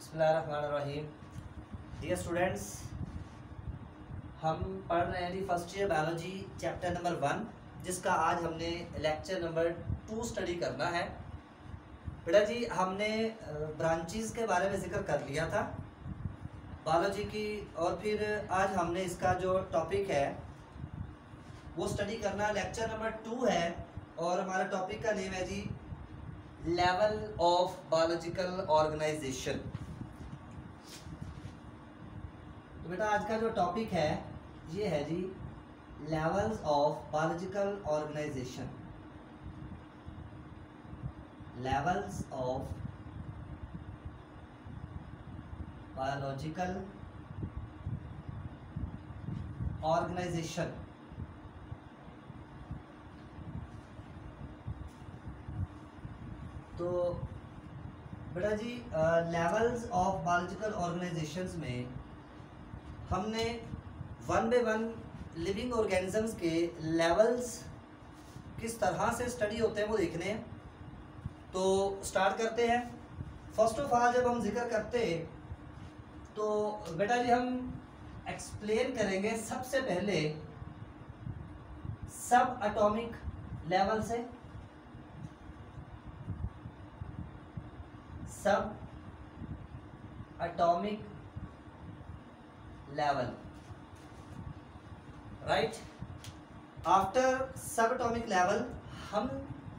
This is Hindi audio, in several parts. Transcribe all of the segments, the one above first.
बसमीम डियर स्टूडेंट्स हम पढ़ रहे हैं जी first year biology chapter number one जिसका आज हमने लेक्चर नंबर टू स्टडी करना है। बेटा जी, हमने ब्रांचेस के बारे में ज़िक्र कर लिया था। बायोलॉजी की, और फिर आज हमने इसका जो टॉपिक है, वो स्टडी करना लेक्चर नंबर टू है, और हमारा टॉपिक का नेम है जी लेवल ऑफ़ बायोलॉजिकल ऑर्गेनाइजेशन तो बेटा, आज का जो टॉपिक है, ये है जी levels of biological organisation levels of biological organisation तो बेटा जी लेवल्स ऑफ़ बायोलॉजिकल ऑर्गेनाइजेशंस में हमने one by one living organisms के लेवल्स किस तरह से स्टडी होते हैं वो देखने हैं। तो स्टार्ट करते हैं। फ़र्स्ट ऑफ़ ऑल जब हम ज़िक्र करते तो बेटा जी, हम एक्सप्लेन करेंगे सबसे पहले सब एटॉमिक लेवल से। Sub atomic level right after sub atomic level हम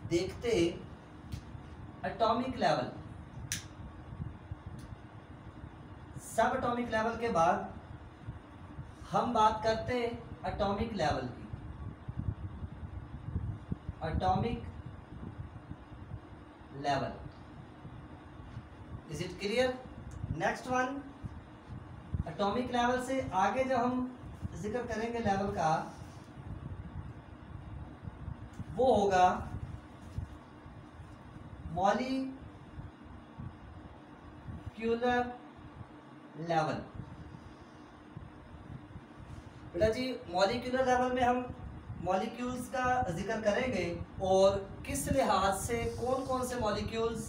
देखते लेवल सब एटॉमिक लेवल के बाद हम बात करते एटॉमिक लेवल की. Atomic level is it clear next one atomic level से आगे जब हम ज़िक्र करेंगे लेवल का, वो होगा मॉलिक्यूलर लेवल बेटा जी मॉलिक्यूलर लेवल में हम मॉलिक्यूल्स का ज़िक्र करेंगे और किस लिहाज से कौन कौन से molecules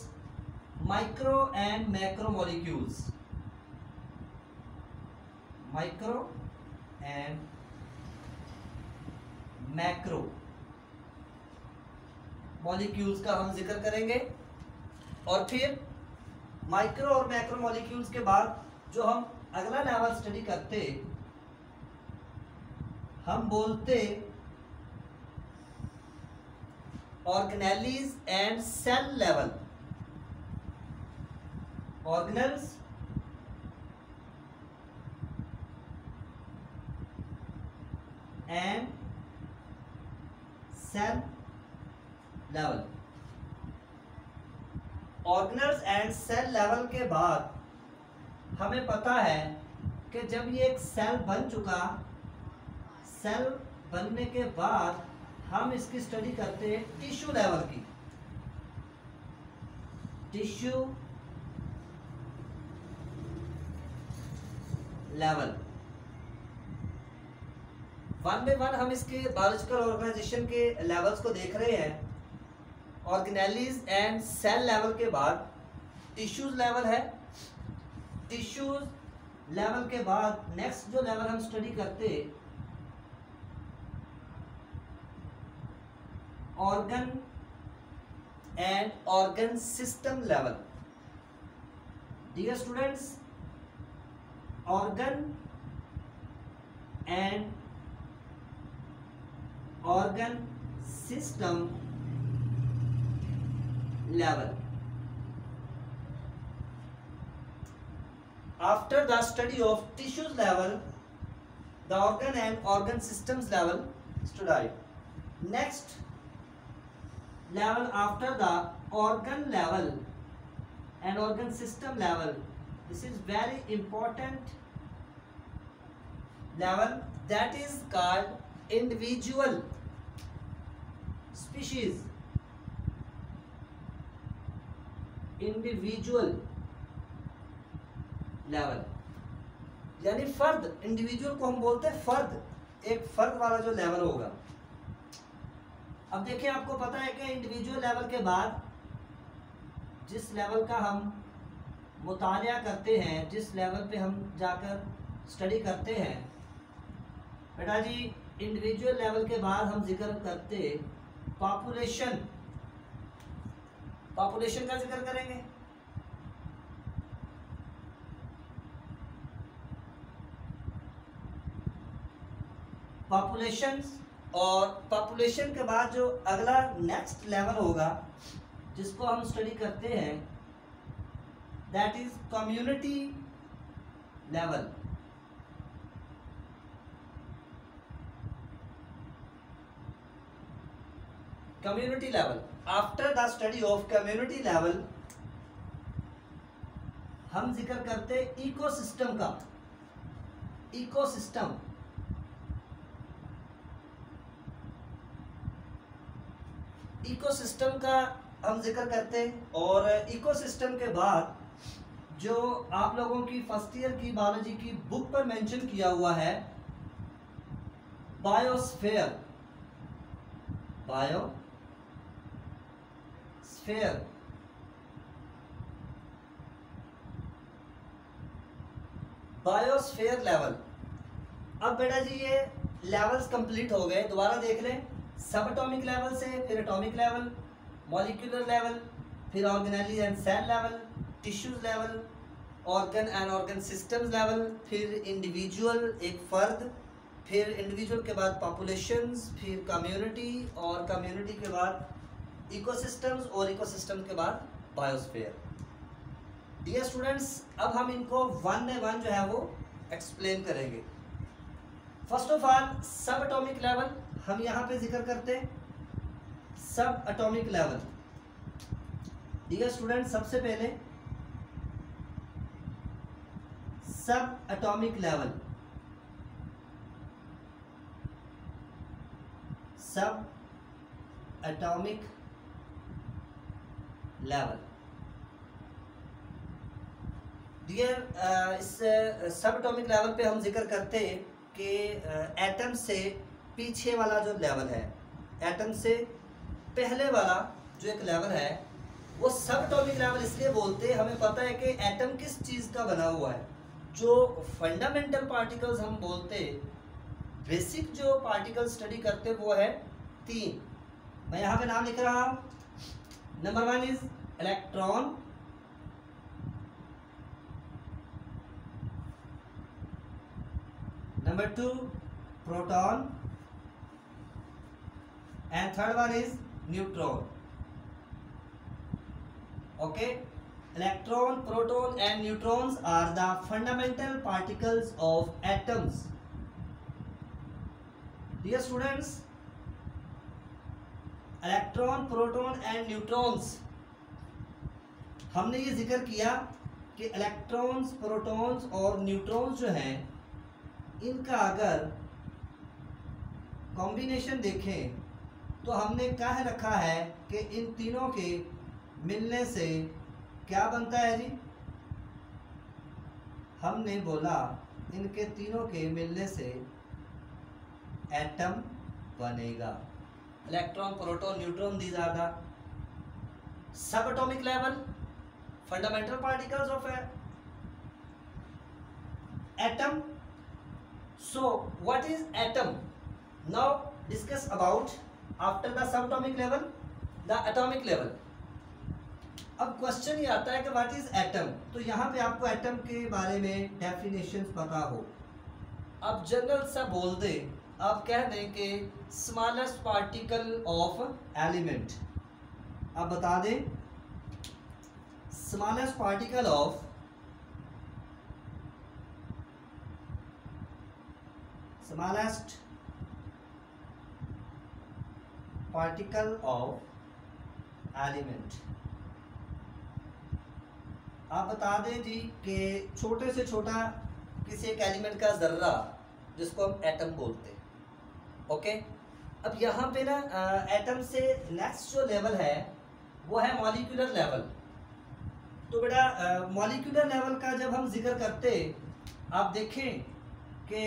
micro and macro molecules micro and macro molecules का हम ज़िक्र करेंगे। और फिर माइक्रो और मैक्रो मॉलिक्यूल्स के बाद जो हम अगला लेवल स्टडी करते, हम बोलते organelles and cell level organelles and cell level organelles and cell level के बाद हमें पता है कि जब ये एक सेल बन चुका सेल बनने के बाद हम इसकी स्टडी करते हैं टिश्यू लेवल की। Tissue level one by one हम इसके बायोलॉजिकल ऑर्गेनाइजेशन के लेवल्स को देख रहे हैं। ऑर्गेनेलीज एंड सेल लेवल के बाद टिश्यूज लेवल है। टिश्यूज लेवल के बाद नेक्स्ट जो लेवल हम स्टडी करते organ and organ system level dear students organ and organ system level. After the study of tissues level, the organ and organ systems level studied. Next level after the organ level and organ system level. This is very important level that is called individual species. Individual level यानी फर्द इंडिविजुअल को हम बोलते हैं फर्द। एक फर्द वाला जो लेवल होगा। अब देखिए, आपको पता है कि इंडिविजुअल लेवल के बाद जिस लेवल का हम मुताल करते हैं, जिस लेवल पे हम जाकर स्टडी करते हैं, बेटा जी इंडिविजुअल लेवल के बाद हम ज़िक्र करते पॉपुलेशन पॉपुलेशन का ज़िक्र करेंगे। पॉपुलेशन और पॉपुलेशन के बाद जो अगला नेक्स्ट लेवल होगा, जिसको हम स्टडी करते हैं that is community level community level after the study of community level हम ज़िक्र करते इकोसिस्टम का। इकोसिस्टम इकोसिस्टम का हम ज़िक्र करते हैं और इकोसिस्टम के बाद जो आप लोगों की फ़र्स्ट ईयर की बायोलॉजी की बुक पर मेंशन किया हुआ है biosphere biosphere biosphere level अब बेटा जी, ये लेवल्स कंप्लीट हो गए। दोबारा देख लें। सब अटोमिक लेवल से फिर एटॉमिक लेवल मॉलिक्यूलर लेवल फिर organelles and cell level tissues level organ and organ systems level फिर इंडिविजुअल एक फर्द, फिर इंडिविजुअल के बाद पॉपुलेशंस फिर कम्युनिटी और कम्युनिटी के बाद इकोसिस्टम्स और इकोसिस्टम के बाद बायोस्फीयर डियर स्टूडेंट्स अब हम इनको वन बाय वन जो है वो एक्सप्लेन करेंगे. First of all sub atomic level हम यहाँ पे ज़िक्र करते हैं. सब एटॉमिक लेवल डियर स्टूडेंट सबसे पहले sub atomic level sub atomic level dear इस सब एटॉमिक लेवल पे हम ज़िक्र करते हैं कि एटम से पीछे वाला जो लेवल है एटम से पहले वाला जो एक लेवल है, वो सब टॉपिक लेवल इसलिए बोलते हैं, हमें पता है कि एटम किस चीज़ का बना हुआ है। जो फंडामेंटल पार्टिकल्स हम बोलते बेसिक जो पार्टिकल स्टडी करते वो है तीन। मैं यहाँ पे नाम लिख रहा हूँ number one is electron. Number two proton. And third one is neutron. Okay? Electron proton and neutrons are the fundamental particles of atoms. Dear students electron, proton and neutrons. हमने ये ज़िक्र किया कि इलेक्ट्रॉन्स, प्रोटॉन्स और न्यूट्रॉन्स जो हैं, इनका अगर कॉम्बिनेशन देखें तो हमने कह रखा है कि इन तीनों के मिलने से क्या बनता है जी? हमने बोला, इनके तीनों के मिलने से एटम बनेगा। Electron proton neutron these are the sub atomic level fundamental particles of atom so what is atom now discuss about after the subatomic level the atomic level अब क्वेश्चन ये आता है कि व्हाट इज़ एटम तो यहाँ पे आपको एटम के बारे में डेफिनेशन पता हो। अब जनरल सा बोल दे आप कह दें कि स्मॉलेस्ट पार्टिकल ऑफ़ एलिमेंट अब बता दें smallest particle of smallest particle of element आप बता दें जी कि छोटे से छोटा किसी एक एलिमेंट का जर्रा जिसको हम एटम बोलते हैं। ओके अब यहाँ पे ना एटम से नेक्स्ट जो लेवल है, वो है मॉलिक्यूलर लेवल तो बेटा मॉलिक्यूलर लेवल का जब हम ज़िक्र करते, आप देखें कि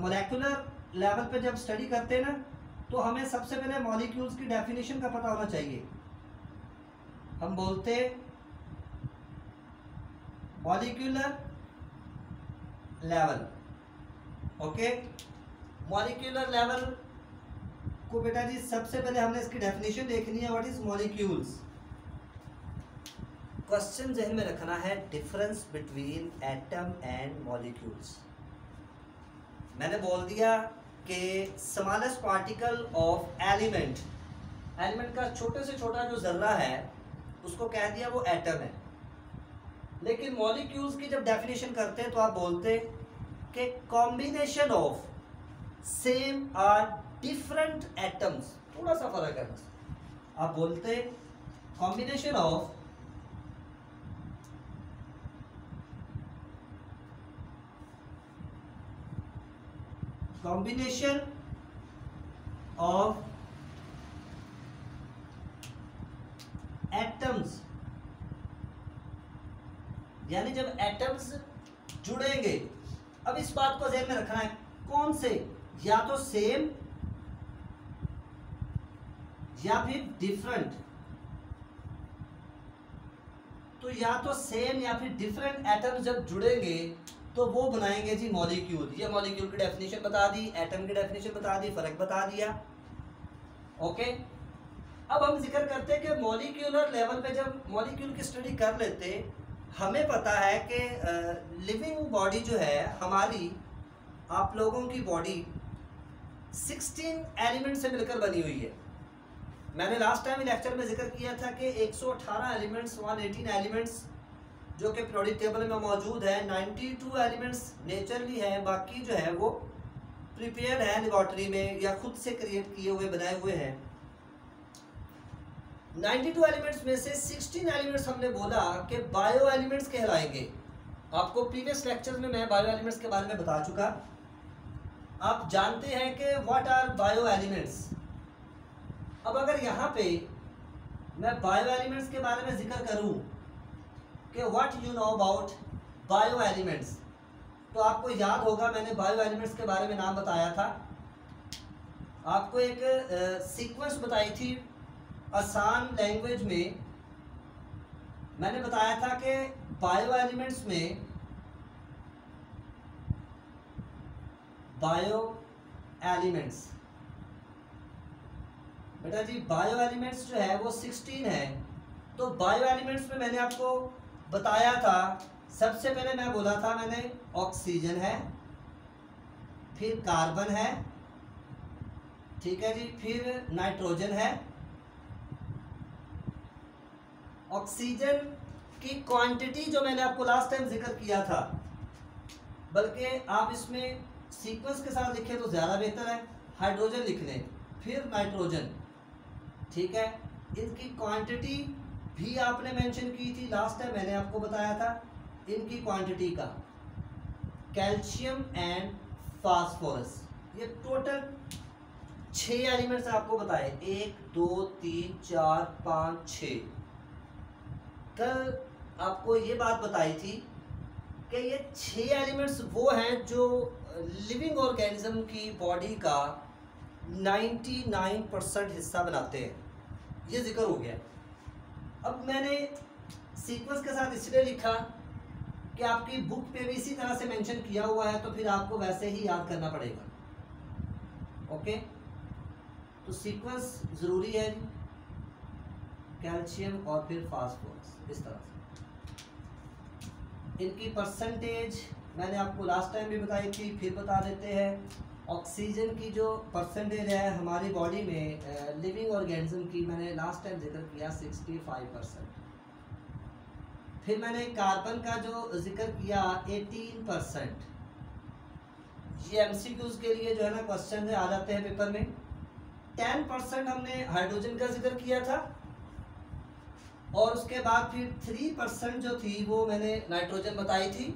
मोलेकुलर लेवल पे जब स्टडी करते हैं ना तो हमें सबसे पहले मॉलिक्यूल्स की डेफिनेशन का पता होना चाहिए। हम बोलते molecular level okay molecular level को बेटा जी, सबसे पहले हमने इसकी डेफिनेशन देखनी है व्हाट इज़ मॉलिक्यूल्स क्वेश्चन जहन में रखना है difference between atom and molecules मैंने बोल दिया कि smallest particle of element element का छोटे से छोटा जो जर्रा है, उसको कह दिया वो एटम है. लेकिन मॉलिक्यूल्स की जब डेफिनेशन करते हैं तो आप बोलते कि combination of same or different atoms थोड़ा सा फ़र्क है बस। आप बोलते हैं combination of combination of atoms यानी जब एटम्स जुड़ेंगे, अब इस बात को ध्यान में रखना है, कौन से या तो सेम या फिर डिफरेंट तो या तो सेम या फिर डिफरेंट एटम जब जुड़ेंगे तो वो बनाएँगे जी मॉलिक्यूल ये मॉलिक्यूल की डेफिनेशन बता दी एटम की डेफिनेशन बता दी, फ़र्क बता दिया. ओके अब हम ज़िक्र करते हैं कि मॉलिक्यूलर लेवल पे जब मॉलिक्यूल की स्टडी कर लेते, हमें पता है कि लिविंग बॉडी जो है, हमारी आप लोगों की बॉडी 16 एलिमेंट से मिलकर बनी हुई है। मैंने लास्ट टाइम लेक्चर में ज़िक्र किया था कि 118 एलिमेंट्स 118 एलिमेंट्स जो कि प्रोडिक टेबल में मौजूद है 92 एलिमेंट्स नेचरली हैं, बाकी जो है वो प्रिपेयर है लेबॉर्ट्री में या खुद से क्रिएट किए हुए, बनाए हुए हैं। 92 एलिमेंट्स में से 16 एलिमेंट्स हमने बोला कि बायो एलिमेंट्स कहलाएँगे। आपको प्रीवियस लेक्चर में मैं बायो एलिमेंट्स के बारे में बता चुका। आप जानते हैं कि व्हाट आर बायो एलिमेंट्स अब अगर यहाँ पे मैं बायो एलिमेंट्स के बारे में ज़िक्र करूँ, कि what you know about bio elements तो आपको याद होगा, मैंने बायो एलिमेंट्स के बारे में नाम बताया था। आपको एक सीक्वेंस बताई थी आसान लैंग्वेज में। मैंने बताया था कि बायो एलिमेंट्स में बायो एलिमेंट्स। बेटा जी, बायो एलिमेंट्स जो है, वो 16 है। तो बायो एलिमेंट्स में मैंने आपको बताया था, सबसे पहले मैं बोला था, मैंने ऑक्सीजन है, फिर कार्बन है, ठीक है जी, फिर नाइट्रोजन है। ऑक्सीजन की क्वांटिटी जो मैंने आपको लास्ट टाइम ज़िक्र किया था, बल्कि आप इसमें सीक्वेंस के साथ लिखें तो ज़्यादा बेहतर है। हाइड्रोजन लिख लें, फिर नाइट्रोजन ठीक है? इनकी क्वांटिटी भी आपने मेंशन की थी लास्ट टाइम मैंने आपको बताया था इनकी क्वांटिटी का। कैल्शियम एंड फास्फोरस ये टोटल छः एलिमेंट्स आपको बताए। एक, दो, तीन, चार, पाँच छ कल आपको ये बात बताई थी कि ये छह एलिमेंट्स वो हैं जो लिविंग ऑर्गेनिज्म की बॉडी का 99 परसेंट हिस्सा बनाते हैं। ये ज़िक्र हो गया। अब मैंने सीक्वेंस के साथ इसलिए लिखा कि आपकी बुक पे भी इसी तरह से मेंशन किया हुआ है तो फिर आपको वैसे ही याद करना पड़ेगा। ओके तो सीक्वेंस ज़रूरी है कैल्शियम और फिर फास्फोरस इस तरह से। इनकी परसेंटेज मैंने आपको लास्ट टाइम भी बताई थी, फिर बता देते हैं। ऑक्सीजन की जो परसेंटेज है हमारी बॉडी में लिविंग ऑर्गेनिज्म की मैंने लास्ट टाइम ज़िक्र किया सिक्सटी फाइव परसेंट फिर मैंने कार्बन का जो ज़िक्र किया एटीन परसेंट ये एम के लिए जो है ना क्वेश्चन आ जाते हैं पेपर में। टेन परसेंट हमने हाइड्रोजन का ज़िक्र किया था। और उसके बाद फिर थ्री परसेंट जो थी वो मैंने नाइट्रोजन बताई थी।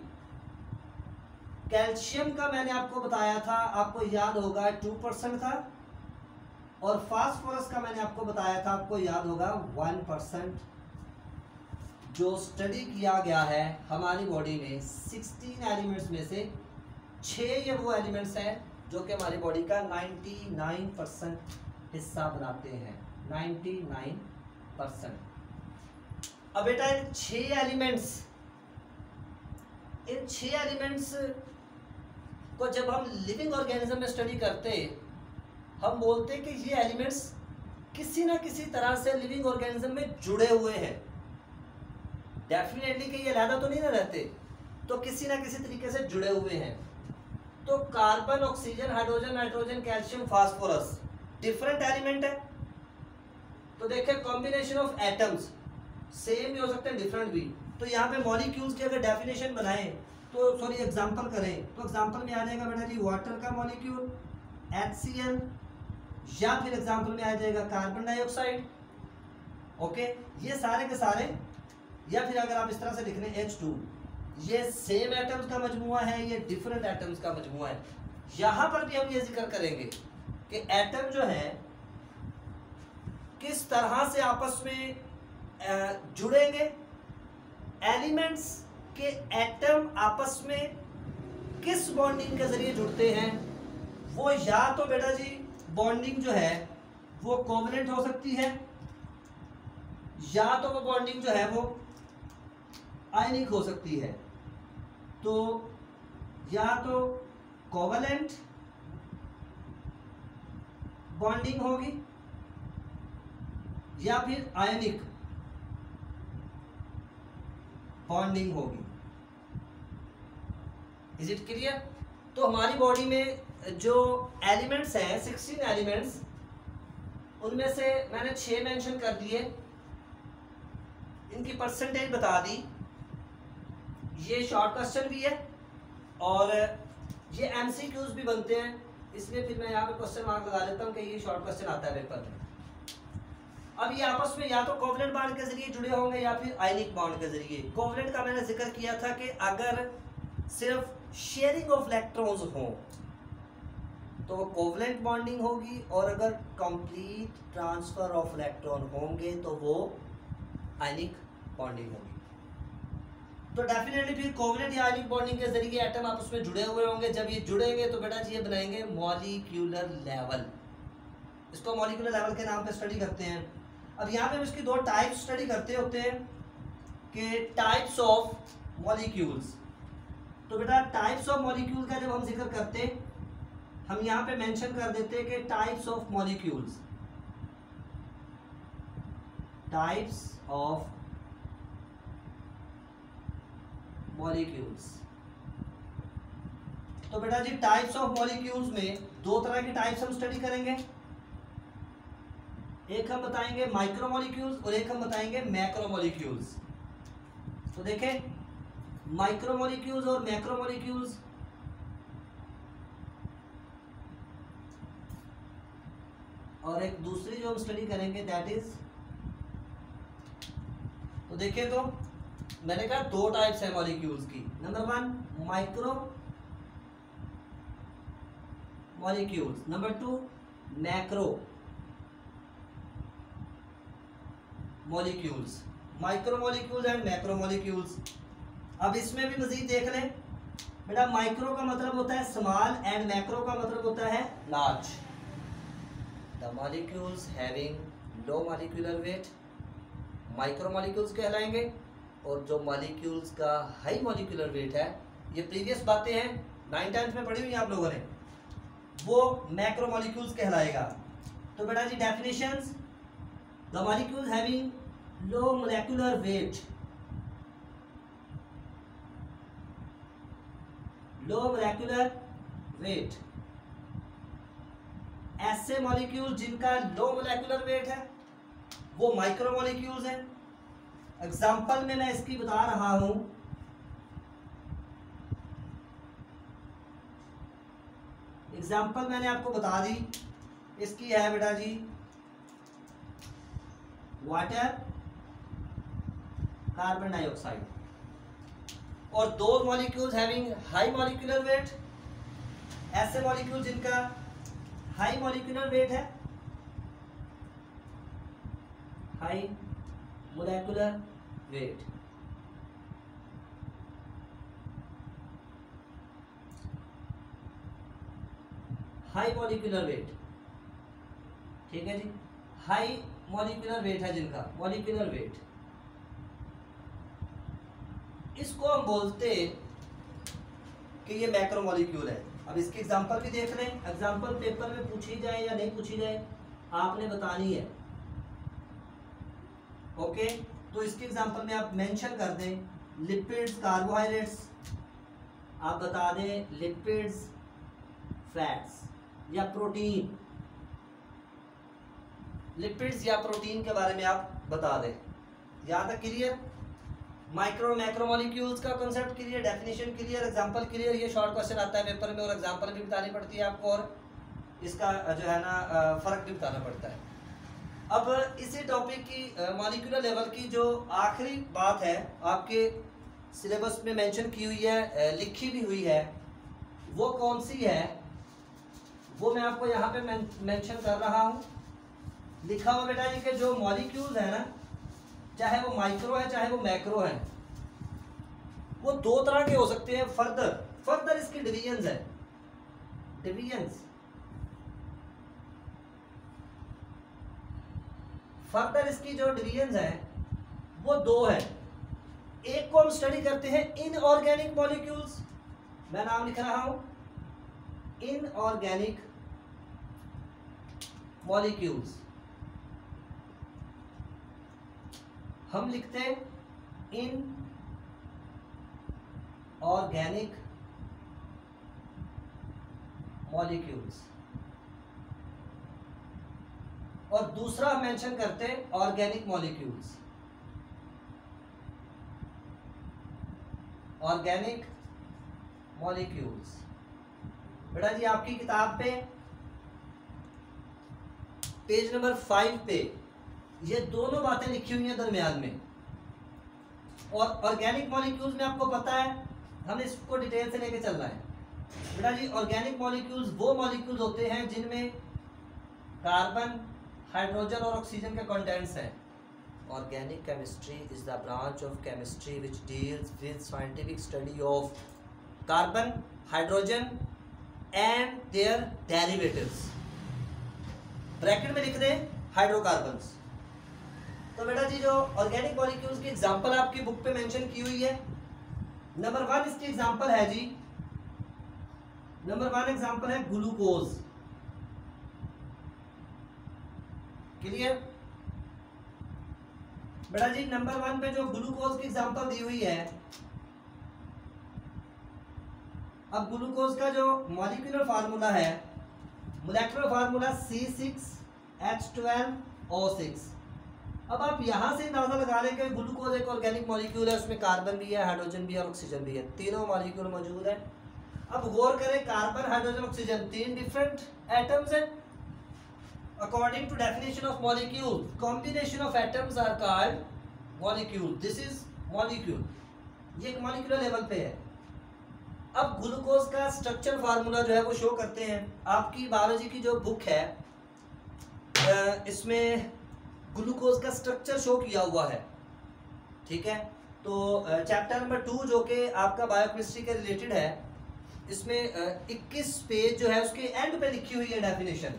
कैल्शियम का मैंने आपको बताया था, आपको याद होगा टू परसेंट था। और फास्फोरस का मैंने आपको बताया था, आपको याद होगा वन परसेंट जो स्टडी किया गया है हमारी बॉडी में सिक्सटीन एलिमेंट्स में से छः ये वो एलिमेंट्स हैं जो कि हमारी बॉडी का नाइन्टी नाइन परसेंट हिस्सा बनाते हैं। नाइन्टी नाइन परसेंट अब बेटा इन छह एलिमेंट्स इन छह एलिमेंट्स को जब हम लिविंग ऑर्गेनिज्म में स्टडी करते, हम बोलते कि ये एलिमेंट्स किसी ना किसी तरह से लिविंग ऑर्गेनिज्म में जुड़े हुए हैं। डेफिनेटली कि ये अलहदा तो नहीं ना रहते तो किसी ना किसी तरीके से जुड़े हुए हैं। तो carbon oxygen hydrogen nitrogen calcium phosphorus different element है। तो देखिए कॉम्बिनेशन ऑफ़ एटम्स सेम भी हो सकते हैं डिफरेंट भी। तो यहाँ पे मॉलिक्यूल्स की अगर डेफिनेशन बनाएँ तो सॉरी एग्जांपल करें। तो एग्जांपल में आ जाएगा बेटा जी वाटर का मॉलिक्यूल एच या फिर एग्जांपल में आ जाएगा कार्बन डाइऑक्साइड ओके ये सारे के सारे, या फिर अगर आप इस तरह से लिख रहे हैं एच टू ये सेम एटम्स का मजमुआ है, ये डिफरेंट एटम्स का मजमुआ है। यहाँ पर भी हम ये ज़िक्र करेंगे कि एटम जो है, किस तरह से आपस में जुड़ेंगे, एलिमेंट्स के एटम आपस में किस बॉन्डिंग के ज़रिए जुड़ते हैं? वो या तो बेटा जी बॉन्डिंग जो है, वो कोवलेंट हो सकती है, या तो वो बॉन्डिंग जो है, वो आयनिक हो सकती है। तो या तो कोवलेंट बॉन्डिंग होगी, या फिर आयनिक बॉन्डिंग होगी। इज़ इट क्लियर तो हमारी बॉडी में जो एलिमेंट्स हैं सिक्सटीन एलिमेंट्स उनमें से मैंने छह मेंशन कर दिए। इनकी परसेंटेज बता दी। ये शॉर्ट क्वेश्चन भी है और ये एमसीक्यूज भी बनते हैं। इसलिए फिर मैं यहाँ पे क्वेश्चन मार्क लगा देता हूँ कि ये शॉर्ट क्वेश्चन आता है पेपर में। अब ये आपस में या तो कोवलेंट बॉन्ड के ज़रिए जुड़े होंगे या फिर आयनिक बॉन्ड के ज़रिए। कोवलेंट का मैंने ज़िक्र किया था कि अगर सिर्फ़ शेयरिंग ऑफ़ इलेक्ट्रॉन्स हो तो कोवलेंट बॉन्डिंग होगी और अगर कंप्लीट ट्रांसफ़र ऑफ़ इलेक्ट्रॉन होंगे तो वो आयनिक बॉन्डिंग होगी। तो डेफिनेटली फिर कोवलेंट या आयनिक बॉन्डिंग के ज़रिए एटम आपस में जुड़े हुए होंगे। जब ये जुड़ेंगे तो बेटा जी ये बनाएँगे मॉलिक्यूलर लेवल इसको मॉलिक्यूलर लेवल के नाम पे स्टडी करते हैं। अब यहाँ पे हम इसकी दो टाइप्स स्टडी करते होते हैं कि टाइप्स ऑफ़ मॉलिक्यूल्स तो बेटा टाइप्स ऑफ़ मॉलिक्यूल का जब हम ज़िक्र करते, हम यहाँ पे मेंशन कर देते कि types of molecules types of molecules तो बेटा जी टाइप्स ऑफ़ मॉलिक्यूल्स में दो तरह के टाइप्स हम स्टडी करेंगे। एक हम बताएँगे माइक्रो मॉलिक्यूल्स और एक हम बताएँगे मैक्रोमोलिक्यूल्स तो देखें माइक्रोमोलिक्यूल्स और मैक्रोमोलिक्यूल्स और एक दूसरी जो हम स्टडी करेंगे दैट इज़ तो देखें तो मैंने कहा दो टाइप्स है मॉलिक्यूल्स की। Number one micro molecules number two macro molecules micromolecules and macromolecules अब इसमें भी मजीद देख लें। बेटा माइक्रो का मतलब होता है स्मॉल एंड मैक्रो का मतलब होता है large the molecules having low molecular weight micromolecules कहलाएँगे और जो मॉलिक्यूल्स का हाई मॉलिक्यूलर वेट है, ये प्रीवियस बातें हैं नाइन टेंथ में पढ़ी हुई आप लोगों ने। वो मैक्रोमोलिक्यूल्स कहलाएगा। तो बेटा जी definitions the molecule having low molecular weight low molecular weight ऐसे मॉलिक्यूल जिनका लो मोलेकुलर वेट है, वो माइक्रो मॉलिक्यूल्स हैं। एग्जांपल में मैं इसकी बता रहा हूँ। एग्जांपल मैंने आपको बता दी। इसकी है बेटा जी वाटर कार्बन डाइऑक्साइड और दो molecules having high molecular weight ऐसे मॉलिक्यूल जिनका हाई मॉलिक्यूलर वेट है high molecular weight high molecular weight ठीक है जी? हाई मॉलिकुलर वेट है जिनका मॉलिकुलर वेट इसको हम बोलते कि ये मैक्रोमोलिक्यूल है। अब इसकी एग्जांपल भी देख रहे हैं एग्जांपल पेपर में पूछी जाए या नहीं पूछी जाए, आपने बतानी है। ओके तो इसके एग्जांपल में आप मेंशन कर दें लिपिड्स कार्बोहाइड्रेट्स आप बता दें लिपिड्स फैट्स या प्रोटीन लिपिड्स या प्रोटीन के बारे में आप बता दें। यहाँ तक क्लियर माइक्रो मैक्रोमोलिक्यूल्स का concept clear definition clear example clear ये शॉर्ट क्वेश्चन आता है पेपर में और एग्जांपल भी बतानी पड़ती है आपको और इसका जो है ना फ़र्क भी बताना पड़ता है। अब इसी टॉपिक की मॉलिक्यूलर लेवल की जो आखिरी बात है, आपके सिलेबस में मेंशन की हुई है लिखी भी हुई है, वो कौन सी है? वो मैं आपको यहाँ पे मेंशन कर रहा हूँ। लिखा हुआ बेटा ये के जो मॉलिक्यूल्स है ना चाहे वो माइक्रो है, चाहे वो मैक्रो है, वो दो तरह के हो सकते हैं, फर्दर। फर्दर इसकी डिविजन्स है। डिविजन्स फर्दर इसकी जो डिविजन्स है, वो दो है। एक को हम स्टडी करते हैं इनऑर्गेनिक मॉलिक्यूल्स मैं नाम लिख रहा हूँ। इनऑर्गेनिक मॉलिक्यूल्स हम लिखते हैं इन ऑर्गेनिक मॉलिक्यूल्स। और दूसरा मेंशन करते हैं ऑर्गेनिक मॉलिक्यूल्स। Organic molecules. बेटा जी, आपकी किताब पे पेज नंबर फाइव पे ये दोनों बातें लिखी हुई हैं दरमियान में। और ऑर्गेनिक मॉलिक्यूल्स में आपको पता है हम इसको डिटेल से लेके चल रहे हैं। बेटा जी ऑर्गेनिक मॉलिक्यूल्स वो मॉलिक्यूल्स होते हैं जिनमें कार्बन हाइड्रोजन और ऑक्सीजन के कंटेंट्स हैं। Organic chemistry is the branch of chemistry which deals with scientific study of carbon hydrogen and their derivatives bracket में लिख दें हाइड्रोकार्बन्स तो बेटा जी जो ऑर्गेनिक मॉलिक्यूल्स की एग्जांपल आपकी बुक पे मेंशन की हुई है नंबर वन इसकी एग्जांपल है जी नंबर वन एग्जांपल है ग्लूकोज क्लियर बेटा जी नंबर वन पे जो ग्लूकोज की एग्जांपल दी हुई है, अब ग्लूकोज का जो मॉलिक्यूलर फार्मूला है molecular formula C six H twelve O six अब आप यहाँ से अंदाज़ा लगा लें कि ग्लूकोज एक ऑर्गेनिक मॉलिक्यूल है, उसमें कार्बन भी है हाइड्रोजन भी है और ऑक्सीजन भी है। तीनों मॉलिक्यूल मौजूद है। अब गौर करें कार्बन हाइड्रोजन ऑक्सीजन तीन डिफरेंट एटम्स हैं। According to definition of molecule combination of atoms are called molecule this is molecule ये एक मॉलिक्यूलर लेवल पे है। अब ग्लूकोज का स्ट्रक्चर फार्मूला जो है वो शो करते हैं। आपकी बायोलॉजी की जो बुक है इसमें ग्लूकोज का स्ट्रक्चर शो किया हुआ है। ठीक है? तो चैप्टर नंबर टू जो कि आपका बायोकेमिस्ट्री के रिलेटेड है, इसमें 21 पेज जो है उसके एंड पे लिखी हुई है डेफिनेशन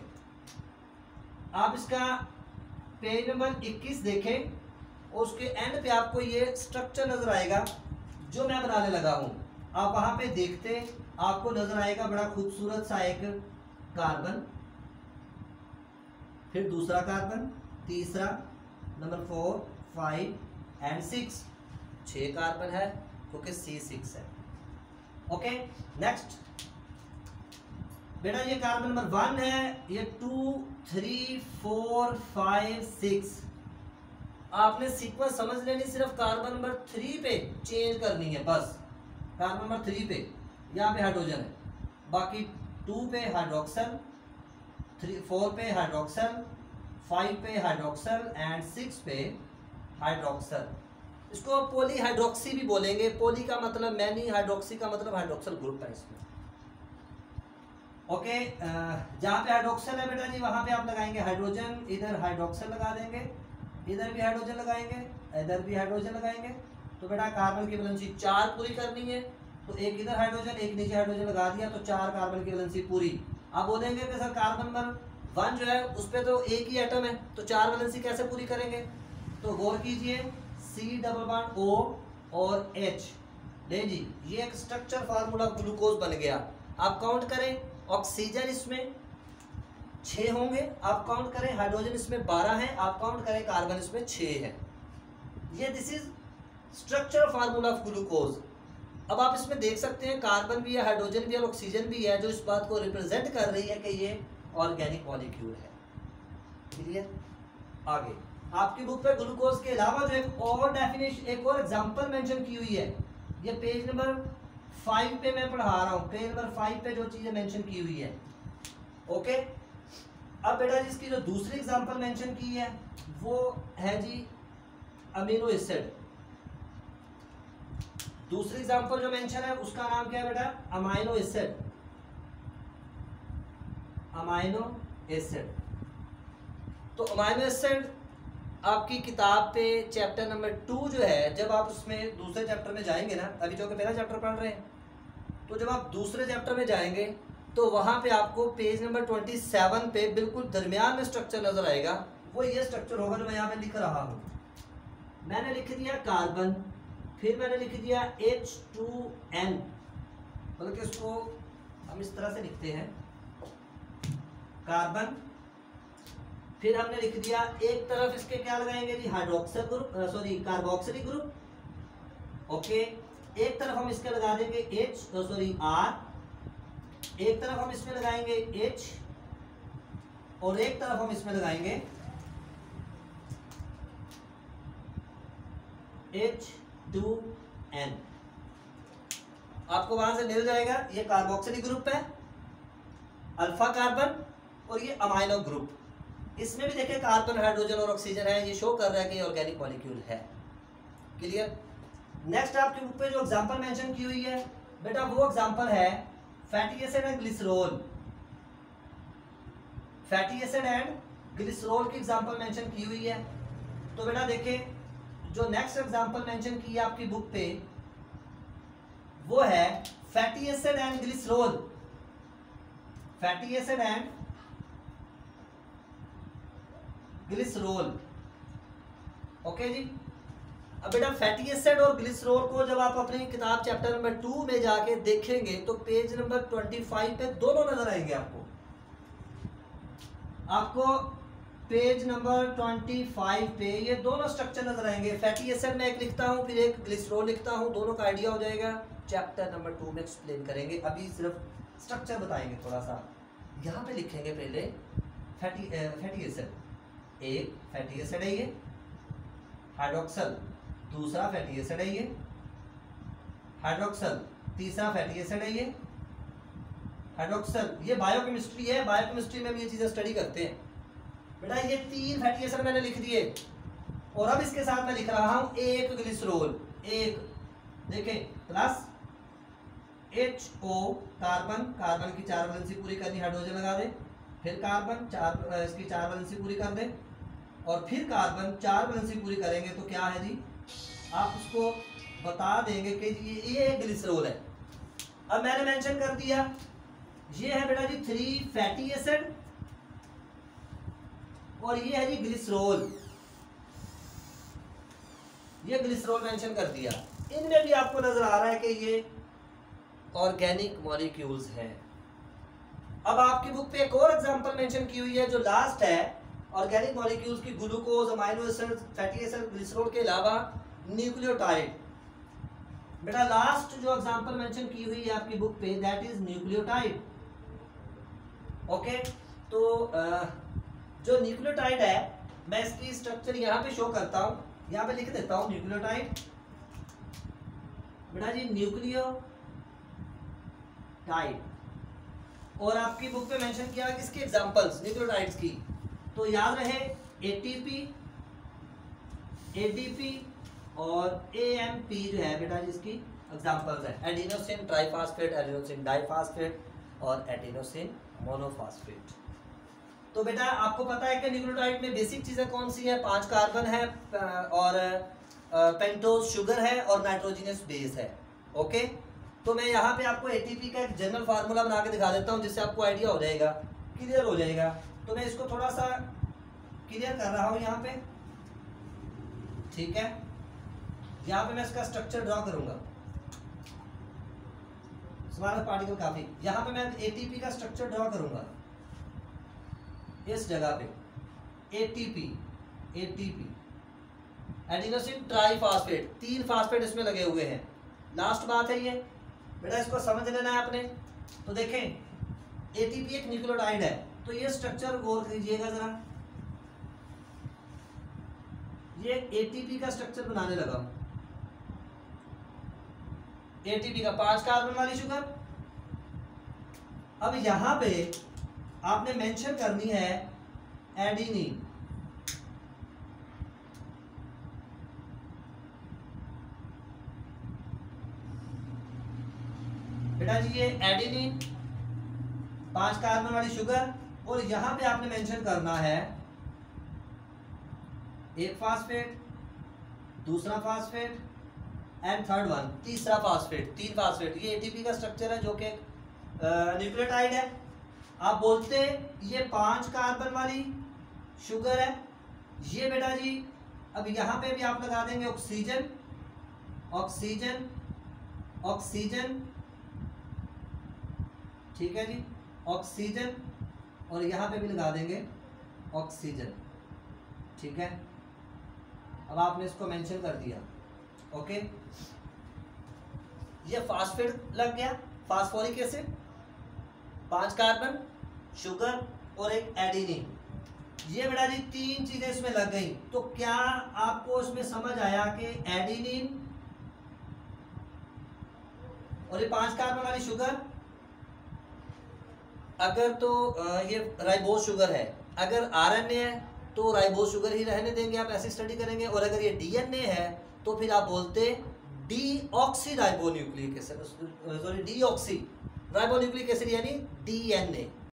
आप इसका पेज नंबर 21 देखें, और उसके एंड पे आपको ये स्ट्रक्चर नज़र आएगा, जो मैं बनाने लगा हूँ। आप वहाँ पे देखते, आपको नज़र आएगा बड़ा खूबसूरत सा एक कार्बन फिर दूसरा कार्बन तीसरा number four five and six छ कार्बन है क्योंकि सी सिक्स है। ओके नेक्स्ट बेटा, ये कार्बन नंबर वन है, ये two three four five six आपने सीक्वेंस समझ लेनी सिर्फ़ कार्बन नंबर थ्री पे चेंज करनी है, बस। कार्बन नंबर थ्री पे। यहाँ पे हाइड्रोजन है। बाकी टू पे हाइड्रोक्सन थ्री फोर पे हाइड्रोक्सल फाइव पे हाइड्रोक्सल एंड सिक्स पे हाइड्रोक्सल इसको पोली हाइड्रोक्सी भी बोलेंगे। पोली का मतलब मैनी हाइड्रोक्सी का मतलब हाइड्रोक्सल ग्रुप है इसमें। ओके जहाँ पे हाइड्रोक्सल है बेटा जी, वहाँ पे आप लगाएँगे हाइड्रोजन इधर हाइड्रोक्सल लगा देंगे। इधर भी हाइड्रोजन लगाएँगे, इधर भी हाइड्रोजन लगाएँगे। तो बेटा कार्बन की वैलेंसी चार पूरी करनी है। तो एक इधर हाइड्रोजन एक नीचे हाइड्रोजन लगा दिया तो चार कार्बन की वैलेंसी पूरी। आप बोलेंगे कि सर कार्बन नंबर वन जो है, उस पर तो एक ही एटम है तो चार वैलेंसी कैसे पूरी करेंगे? तो गौर कीजिए सी डबल वन ओ और एच ले जी, ये एक स्ट्रक्चर फार्मूला ग्लूकोज बन गया। आप काउंट करें ऑक्सीजन इसमें छः होंगे, आप काउंट करें हाइड्रोजन इसमें बारह है, आप काउंट करें कार्बन इसमें छः है। ये this is structure formula of glucose अब आप इसमें देख सकते हैं कार्बन भी है हाइड्रोजन भी है ऑक्सीजन भी है, जो इस बात को रिप्रेजेंट कर रही है कि ये ऑर्गेनिक मॉलिक्यूल है। क्लियर आगे। आपकी बुक पे ग्लूकोज के अलावा जो एक और डेफिनेशन एक और एग्जांपल मेंशन की हुई है, ये पेज नंबर फाइव पे मैं पढ़ा रहा हूँ। पेज नंबर फाइव पे जो चीज़ें मेंशन की हुई है। ओके अब बेटा जी, इसकी जो दूसरी एग्जांपल मेंशन की है, वो है जी अमीनो एसिड दूसरी एग्जांपल जो मेंशन है, उसका नाम क्या है बेटा? Amino acid amino acid. तो अमाइनो एसिड आपकी किताब पे चैप्टर नंबर टू जो है, जब आप उसमें दूसरे चैप्टर में जाएँगे ना, अभी जो कि पहला चैप्टर पढ़ रहे हैं तो जब आप दूसरे चैप्टर में जाएँगे तो वहाँ पे आपको पेज नंबर ट्वेंटी सेवन पे बिल्कुल दरमियान में स्ट्रक्चर नज़र आएगा। वो ये स्ट्रक्चर होगा जो मैं यहाँ पे लिख रहा हूँ। मैंने लिख दिया कार्बन फिर मैंने लिख दिया एच टू एन बल्कि इसको हम इस तरह से लिखते हैं। कार्बन फिर हमने लिख दिया, एक तरफ़ इसके क्या लगाएँगे जी? Hydroxyl group sorry carboxylic group okay एक तरफ़ हम इसके लगा देंगे एच सॉरी आर एक तरफ़ हम इसमें लगाएँगे एच और एक तरफ़ हम इसमें लगाएँगे एच टू एन आपको वहाँ से मिल जाएगा, ये कार्बोक्सिलिक ग्रुप है। अल्फ़ा कार्बन और ये अमाइनो ग्रुप इसमें भी देखिए कार्बन हाइड्रोजन और ऑक्सीजन है, ये शो कर रहा है कि ऑर्गेनिक मॉलिक्यूल है। क्लियर नेक्स्ट आपके बुक पे जो एग्जांपल मेंशन की हुई है, बेटा वो एग्जांपल है fatty acid and glycerol fatty acid and glycerol की एग्जांपल मेंशन की हुई है। तो बेटा देखें जो नेक्स्ट एग्जांपल मेंशन की है आपकी बुक पे, वो है fatty acid and glycerol fatty acid and glycerol. Okay जी? अब बेटा फैटी एसिड और ग्लिसरोल को जब आप अपनी किताब चैप्टर नंबर टू में जाके देखेंगे तो पेज नंबर ट्वेंटी फाइव पे दोनों नज़र आएँगे आपको। आपको पेज नंबर ट्वेंटी फाइव पे ये दोनों स्ट्रक्चर नज़र आएँगे। फैटी एसिड में एक लिखता हूँ, फिर एक ग्लिसरोल लिखता हूँ, दोनों का आइडिया हो जाएगा। चैप्टर नंबर टू में एक्सप्लेन करेंगे। अभी सिर्फ़ स्ट्रक्चर बताएँगे थोड़ा सा। यहाँ पे लिखेंगे पहले फैटी फैटी एसिड एक फैटी एसिड है ये। हाइड्रोक्सल दूसरा फैटी एसिड है ये। हाइड्रोक्सल तीसरा फैटी एसिड है ये। हाइड्रोक्सल ये बायोकेमिस्ट्री है। बायोकेमिस्ट्री में भी ये चीज़ें स्टडी करते हैं। बेटा, ये तीन फैटी एसिड मैंने लिख दिए। और अब इसके साथ मैं लिख रहा हूँ एक ग्लिसरोल एक। देखें plus H O carbon carbon की चार वैलेंसी पूरी करनी हाइड्रोजन लगा दे। फिर कार्बन चार इसकी चार वैलेंसी पूरी कर दे। और फिर कार्बन चार वैलेंसी पूरी करेंगे तो क्या है जी? आप उसको बता देंगे कि ये एक ग्लिसरोल है। अब मैंने मेंशन कर दिया, ये है बेटा जी थ्री फैटी एसिड और ये है जी ग्लिसरोल ये ग्लिसरोल मेंशन कर दिया। इनमें भी आपको नज़र आ रहा है कि ये ऑर्गेनिक मॉलिक्यूल्स हैं। अब आपकी बुक पे एक और एग्जांपल मेंशन की हुई है जो लास्ट है। ऑर्गेनिक मॉलिक्यूल्स की glucose amino acid fatty acid glycerol के अलावा न्यूक्लियोटाइड बेटा लास्ट जो एग्जांपल मेंशन की हुई है आपकी बुक पे दैट इज़ न्यूक्लियोटाइड ओके तो जो न्यूक्लियोटाइड है, मैं इसकी स्ट्रक्चर यहाँ पे शो करता हूँ. यहाँ पे लिख देता हूँ न्यूक्लियोटाइड बेटा जी न्यूक्लियो टाइड और आपकी बुक पे मेंशन किया किसके एग्जांपल्स न्यूक्लियोटाइड्स की. तो याद रहे एटीपी एडीपी और एएमपी जो है बेटा जिसकी एग्जांपल्स है एडिनोसिन ट्राइफास्फेट एडिनोसिन डाइफास्फेट और एडिनोसिन मोनोफास्फेट तो बेटा आपको पता है कि न्यूक्लियोटाइड में बेसिक चीज़ें कौन सी है? पाँच कार्बन है और पेंटोज शुगर है और नाइट्रोजिनस बेस है ओके तो मैं यहाँ पे आपको एटीपी का एक जनरल फार्मूला बना के दिखा देता हूँ जिससे आपको आइडिया हो जाएगा क्लियर हो जाएगा। तो मैं इसको थोड़ा सा क्लियर कर रहा हूँ यहाँ पे। ठीक है? यहाँ पे मैं इसका स्ट्रक्चर ड्रॉ करूँगा। स्मॉलर पार्टिकल काफ़ी। यहाँ पे मैं एटीपी का स्ट्रक्चर ड्रॉ करूँगा। इस जगह पे। एटीपी एटीपी एडिनोसिन ट्राइफॉस्फेट तीन फास्फेट इसमें लगे हुए हैं। लास्ट बात है ये। बेटा, इसको समझ लेना है आपने। तो देखें एटीपी एक न्यूक्लियोटाइड है। तो ये स्ट्रक्चर गौर कीजिएगा जरा। ये एटीपी का स्ट्रक्चर बनाने लगा एटीपी का पाँच कार्बन वाली शुगर अब यहाँ पे आपने मेंशन करनी है एडिनिन बेटा जी, ये एडिनिन पाँच कार्बन वाली शुगर और यहाँ पे आपने मेंशन करना है, एक फास्फेट दूसरा फास्फेट एंड थर्ड वन तीसरा फास्फेट तीन फास्फेट ये एटीपी का स्ट्रक्चर है जो कि न्यूक्लियोटाइड है। आप बोलते, ये पाँच कार्बन वाली शुगर है। ये बेटा जी, अब यहाँ पे भी आप लगा देंगे ऑक्सीजन ऑक्सीजन ऑक्सीजन ठीक है जी? ऑक्सीजन और यहाँ पे भी लगा देंगे ऑक्सीजन ठीक है? अब आपने इसको मेंशन कर दिया। ओके ये फास्फेट लग गया। फास्फोरिक एसिड पाँच कार्बन शुगर और एक एडिनिन ये बेटा जी तीन चीज़ें इसमें लग गई। तो क्या आपको इसमें समझ आया कि एडिनिन और ये पाँच कार्बन वाली शुगर अगर तो ये राइबो शुगर है। अगर आरएनए है तो राइबो शुगर ही रहने देंगे, आप ऐसी स्टडी करेंगे। और अगर ये डीएनए है तो फिर आप बोलते deoxyribonucleic acid sorry deoxyribonucleic acid यानी डीएनए